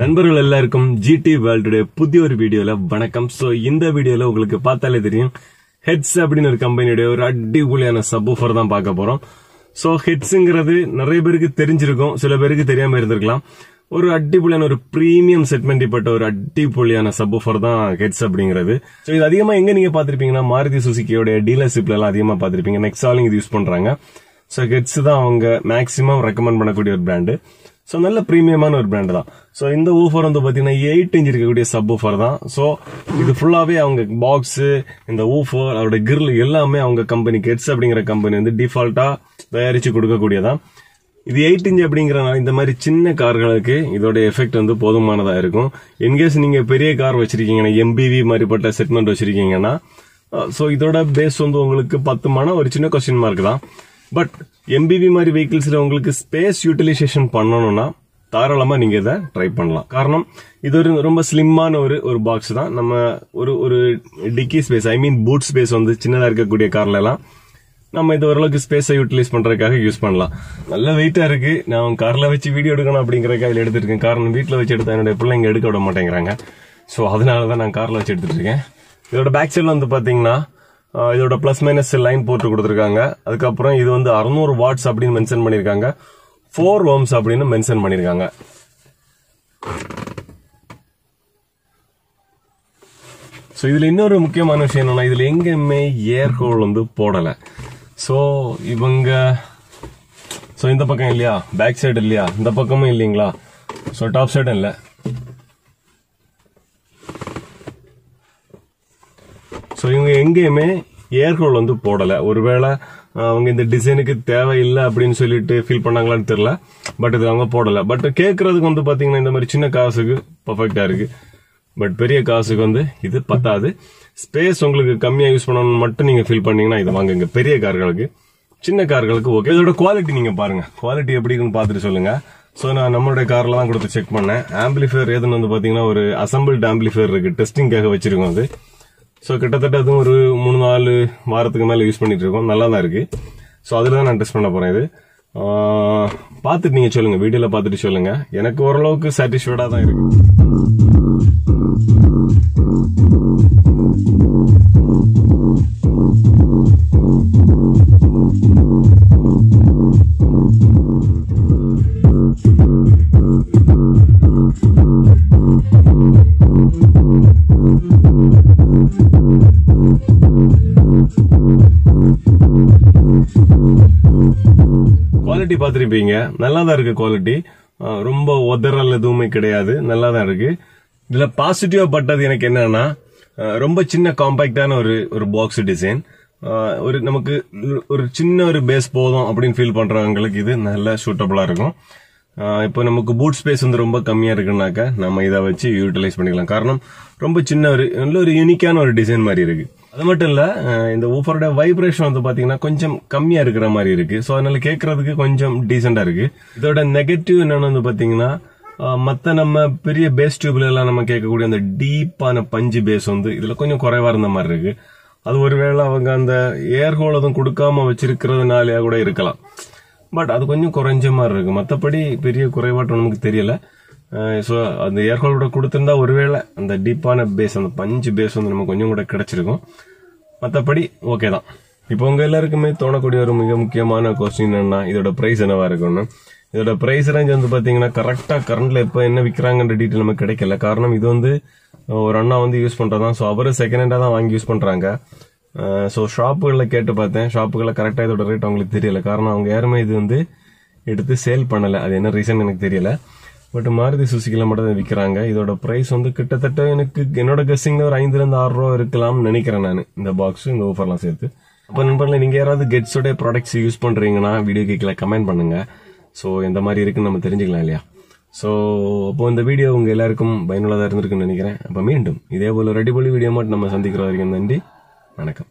நண்பர்கள் எல்லாருக்கும் ஜிடி வேர்ல்டுடைய புதிய ஒரு வீடியோல வணக்கம். சோ இந்த வீடியோல உங்களுக்கு பார்த்தாலே தெரியும் ஹெட்ஸ் அப்படின்னு ஒரு கம்பெனியுடைய ஒரு அடிபொலியான சப்வூஃபர் தான் பார்க்க போறோம். சோ ஹெட்ஸ்ங்கிறது நிறைய பேருக்கு தெரிஞ்சிருக்கும் சில பேருக்கு தெரியாம இருந்திருக்கலாம். ஒரு அடிப்பொலியான ஒரு பிரீமியம் செட்மெண்ட் ஒரு அடிப்பொலியான சப்போஃபர் தான் ஹெட்ஸ் அப்படிங்கிறது. ஸோ இது அதிகமா எங்க நீங்க பாத்திருப்பீங்கன்னா மாருதி சுசுக்கியோட டீலர்ஷிப்ல எல்லாம் அதிகமா பாத்திருப்பீங்க நெக்ஸாலும் இது யூஸ் பண்றாங்க. ஸோ ஹெட்ஸ் தான் அவங்க மேக்ஸிமம் ரெக்கமெண்ட் பண்ணக்கூடிய ஒரு பிராண்டு ஸோ நல்ல ப்ரீமியமான ஒரு பிராண்ட் தான். ஸோ இந்த ஊஃபர் வந்து பார்த்தீங்கன்னா எயிட் இன்ச் இருக்கக்கூடிய சப் ஊஃபர் தான். ஸோ இது ஃபுல்லாகவே அவங்க பாக்ஸ் இந்த ஊஃபர் அதோட கிரில் எல்லாமே அவங்க கம்பெனி கெட்ஸ் அப்படிங்கிற கம்பெனி வந்து டிஃபால்ட்டாக தயாரித்து கொடுக்கக்கூடியதான் இது எயிட் இன்ச் அப்படிங்கிறனால இந்த மாதிரி சின்ன கார்களுக்கு இதோட எஃபெக்ட் வந்து போதுமானதா இருக்கும். இன்கேஸ் நீங்க பெரிய கார் வச்சிருக்கீங்கன்னா எம்பிவி மாதிரிப்பட்ட செட்மெண்ட் வச்சிருக்கீங்கன்னா ஸோ இதோட பேஸ் வந்து உங்களுக்கு பத்துமான ஒரு சின்ன கொஸ்டின் மார்க் தான். பட் எம்பிவி மாதிரி வெஹிக்கிள்ஸில் உங்களுக்கு ஸ்பேஸ் யூட்டிலைசேஷன் பண்ணணும்னா தாராளமாக நீங்கள் இதை ட்ரை பண்ணலாம். காரணம் இது ஒரு ரொம்ப ஸ்லிம்மான ஒரு ஒரு பாக்ஸ் தான். நம்ம ஒரு ஒரு dicky space I mean boot space வந்து சின்னதாக இருக்கக்கூடிய கார்லலாம் எல்லாம் நம்ம இது ஓரளவுக்கு ஸ்பேஸை யூட்டிலைஸ் பண்றதுக்காக யூஸ் பண்ணலாம். நல்ல வெயிட்டா இருக்கு. நான் கார்ல வச்சு வீடியோ எடுக்கணும் அப்படிங்கறதுக்காக இதுல எடுத்துருக்கேன். காரணம் வீட்டில் வச்சு எடுத்தா என்னுடைய பிள்ளைங்க எடுக்க விட மாட்டேங்கிறாங்க. ஸோ அதனால தான் நான் கார்ல வச்சு எடுத்துகிட்டுருக்கேன் இதோட பேக் சைடில் வந்து பாத்தீங்கன்னா இதோட பிளஸ் மைனஸ் லைன் போட்டு கொடுத்துருக்காங்க. அதுக்கப்புறம் இது வந்து அறுநூறு வாட்ஸ் அப்படின்னு மென்ஷன் பண்ணிருக்காங்க ஃபோர் ஓம்ஸ் அப்படின்னு மென்ஷன் பண்ணிருக்காங்க ஸோ இதுல இன்னொரு முக்கியமான விஷயம் என்னன்னா இதுல எங்கேயுமே ஏர் ஹோல் வந்து போடலை. ஸோ இவங்க ஸோ இந்த பக்கம் இல்லையா? பேக் சைடு இல்லையா? இந்த பக்கமும் இல்லைங்களா? ஸோ டாப் சைடும் இல்லை. ஸோ இவங்க எங்கேயுமே ஏர்ஹோல் வந்து போடலை. ஒருவேளை அவங்க இந்த டிசைனுக்கு தேவையில்லை அப்படின்னு சொல்லிட்டு ஃபீல் பண்ணாங்களான்னு தெரில பட் இது அவங்க போடலை. பட் கேட்குறதுக்கு வந்து பார்த்தீங்கன்னா இந்த மாதிரி சின்ன காசுக்கு பர்ஃபெக்டாக இருக்குது பட் பெரிய காசுக்கு வந்து இது பத்தாது. ஸ்பேஸ் உங்களுக்கு கம்மியா யூஸ் பண்ணணும்னு மட்டும் நீங்க ஃபீல் பண்ணீங்கன்னா இதை வாங்குங்க. பெரிய கார்களுக்கு. சின்ன கார்களுக்கு ஓகே இதோட குவாலிட்டி நீங்க பாருங்க. குவாலிட்டி எப்படி இருக்குன்னு பார்த்துட்டு சொல்லுங்க. ஸோ நான் நம்மளுடைய கார்ல தான் கொடுத்து செக் பண்ணேன். ஆம்பிளிஃபையர் எதுன்னு வந்து பாத்தீங்கன்னா ஒரு அசம்பிள்ட் ஆம்பிளிஃபயர் இருக்கு. டெஸ்டிங்காக வச்சிருக்கோம் அது. ஸோ கிட்டத்தட்ட அதுவும் ஒரு மூணு நாலு வாரத்துக்கு மேலே யூஸ் பண்ணிட்டு இருக்கோம். நல்லா தான் இருக்கு. ஸோ அதில் தான் நான் டெஸ்ட் பண்ண போறேன் இது. பார்த்துட்டு நீங்க சொல்லுங்க. வீடியோல பார்த்துட்டு சொல்லுங்க. எனக்கு ஓரளவுக்கு சாட்டிஸ்ஃபைடாக தான் இருக்கு. குவாலிட்டி பார்த்துருப்பீங்க. நல்லா தான் இருக்கு குவாலிட்டி ரொம்ப உதறல் எதுவுமே கிடையாது. நல்லா தான் இருக்கு. இதில் பாசிட்டிவாக பட்டது எனக்கு என்னன்னா ரொம்ப சின்ன காம்பாக்டான ஒரு ஒரு பாக்ஸ் டிசைன் ஒரு நமக்கு ஒரு சின்ன ஒரு பேஸ் போதும் அப்படின்னு ஃபீல் பண்ணுறவங்களுக்கு இது நல்ல சூட்டபுளாக இருக்கும். இப்போ நமக்கு பூட் ஸ்பேஸ் வந்து ரொம்ப கம்மியாக இருக்குனாக்கா நம்ம இதை வச்சு யூட்டிலைஸ் பண்ணிக்கலாம். காரணம் ரொம்ப சின்ன ஒரு நல்ல ஒரு யூனிக்கான ஒரு டிசைன் மாதிரி இருக்கு. அது மட்டும் இல்ல இந்த ஊஃபரோட வைப்ரேஷன் வந்து பாத்தீங்கன்னா கொஞ்சம் கம்மியா இருக்கிற மாதிரி இருக்கு. ஸோ அதனால கேட்கறதுக்கு கொஞ்சம் டீசெண்டா இருக்கு. இதோட நெகட்டிவ் என்னன்னு வந்து பாத்தீங்கன்னா மற்ற மத்த நம்ம பெரிய பேஸ் டியூப்ல எல்லாம் நம்ம கேட்கக்கூடிய அந்த டீப்பான பஞ்சு பேஸ் வந்து இதுல கொஞ்சம் குறைவா இருந்த மாதிரி இருக்கு. அது ஒருவேளை அவங்க அந்த ஏர் ஹோல் எதுவும் கொடுக்காம வச்சிருக்கிறதுனாலயா கூட இருக்கலாம். பட் அது கொஞ்சம் குறைஞ்ச மாதிரி இருக்கு. மற்றபடி பெரிய குறைபாட்டு நமக்கு தெரியல. ஸோ அந்த ஏர் கூட கொடுத்துருந்தா ஒருவேளை அந்த டீப்பான பேஸ் அந்த பஞ்சு பேஸ் வந்து நமக்கு கொஞ்சம் கூட கிடைச்சிருக்கும். மற்றபடி ஓகே தான். இப்போ உங்கள் எல்லாருக்குமே தோணக்கூடிய ஒரு மிக முக்கியமான கொஸ்டின் என்னன்னா இதோட ப்ரைஸ் என்னவா இருக்கும்னு. இதோட ப்ரைஸ் ரேஞ்ச் வந்து பார்த்தீங்கன்னா கரெக்டாக கரண்ட்ல இப்போ என்ன விற்கிறாங்கன்ற டீட்டெயில் நமக்கு கிடைக்கல. காரணம் இது வந்து ஒரு அண்ணா வந்து யூஸ் பண்ணுறதான் ஸோ அவரும் செகண்ட் ஹேண்டாக தான் வாங்கி யூஸ் பண்ணுறாங்க ஸோ ஷாப்புகளில் கேட்டு பார்த்தேன். ஷாப்புகளில் கரெக்டாக இதோட ரேட் அவங்களுக்கு தெரியல. காரணம் அவங்க யாருமே இது வந்து எடுத்து சேல் பண்ணலை. அது என்ன ரீசன் எனக்கு தெரியல. பட் மாருதி சுசுக்கில மட்டும் தான் விற்கிறாங்க இதோட ப்ரைஸ் வந்து கிட்டத்தட்ட எனக்கு என்னோட கெஸ்ஸிங்கில் ஒரு ஐந்துலேருந்து ஆறுரூவா ஆறு ரூபா இருக்கலாம்னு நினைக்கிறேன் நான். இந்த பாக்ஸ் இந்த ஆஃபர்லாம் சேர்த்து. அப்போ நண்பர்களே நீங்கள் யாராவது கெட்ஸோட ப்ராடக்ட்ஸ் யூஸ் பண்ணுறீங்கன்னா வீடியோ கேட்கல கமெண்ட் பண்ணுங்கள் ஸோ எந்த மாதிரி இருக்குன்னு நம்ம தெரிஞ்சுக்கலாம் இல்லையா? ஸோ அப்போ இந்த வீடியோ உங்கள் எல்லாருக்கும் பயனுள்ளதாக இருந்திருக்குன்னு நினைக்கிறேன். அப்போ மீண்டும் இதே போல் ஒரு அடிப்பொலி வீடியோ மட்டும் நம்ம சந்திக்கிற வரைக்கும் நன்றி. வணக்கம்.